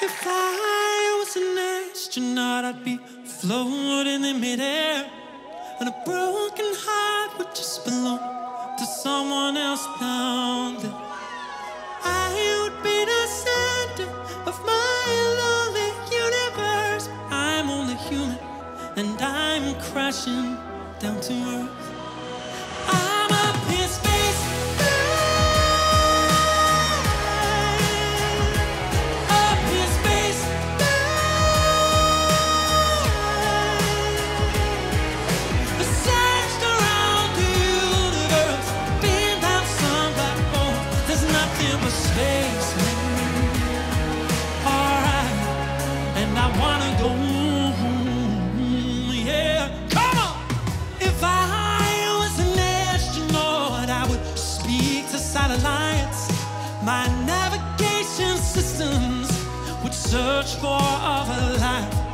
If I was an astronaut, I'd be floating in midair. And a broken heart would just belong to someone else down there. I would be the center of my lonely universe. I'm only human, and I'm crashing down to earth. My navigation systems would search for other life.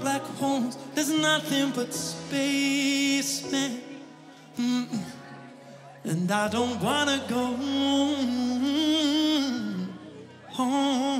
black holes, there's nothing but space, man. Mm -mm. And I don't wanna go home.